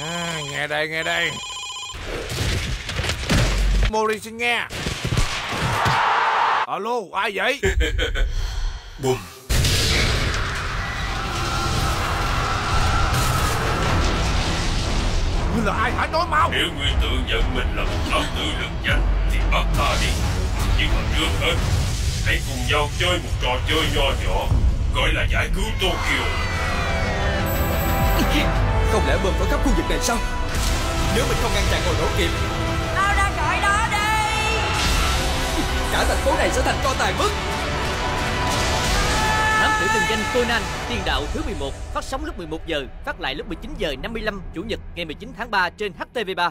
nghe đây nghe đây. Mori xin nghe. Alo ai vậy? Bùm. Ngươi là ai hãy nói mau. Nếu ngươi tự nhận mình là một thám tử lừng danh Thì bắt ta đi. Nhưng mà trước hết. Hãy cùng nhau chơi một trò chơi nho nhỏ Gọi là giải cứu Tokyo Không lẽ bom có khắp khu vực này sao? Nếu mình không ngăn chặn ngọn nổ kịp. Mau ra khỏi đó đi. Cả thành phố này sẽ thành tro tàn mất. Thám tử từng danh Conan, tiền đạo thứ 11, phát sóng lúc 11 giờ, phát lại lúc 19 giờ 55 Chủ nhật ngày 19 tháng 3 trên HTV3.